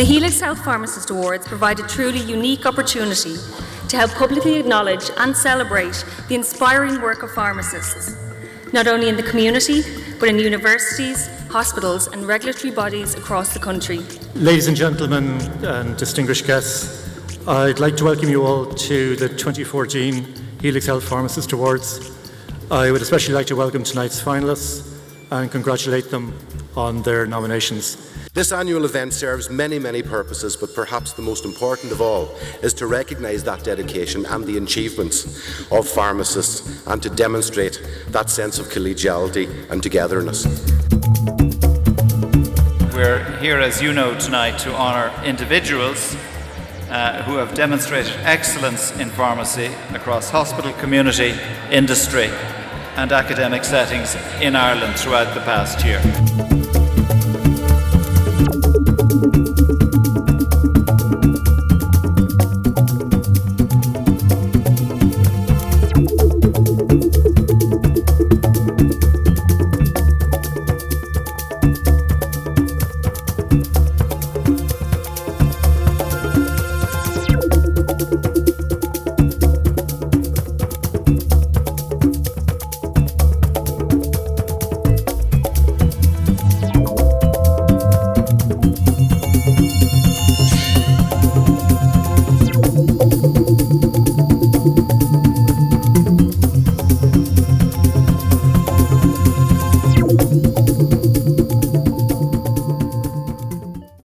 The Helix Health Pharmacist Awards provide a truly unique opportunity to help publicly acknowledge and celebrate the inspiring work of pharmacists, not only in the community, but in universities, hospitals, and regulatory bodies across the country. Ladies and gentlemen, and distinguished guests, I'd like to welcome you all to the 2014 Helix Health Pharmacist Awards. I would especially like to welcome tonight's finalists and congratulate them on their nominations. This annual event serves many, many purposes, but perhaps the most important of all is to recognise that dedication and the achievements of pharmacists and to demonstrate that sense of collegiality and togetherness. We're here, as you know, tonight to honour individuals uh, who have demonstrated excellence in pharmacy across hospital, community, industry, and academic settings in Ireland throughout the past year.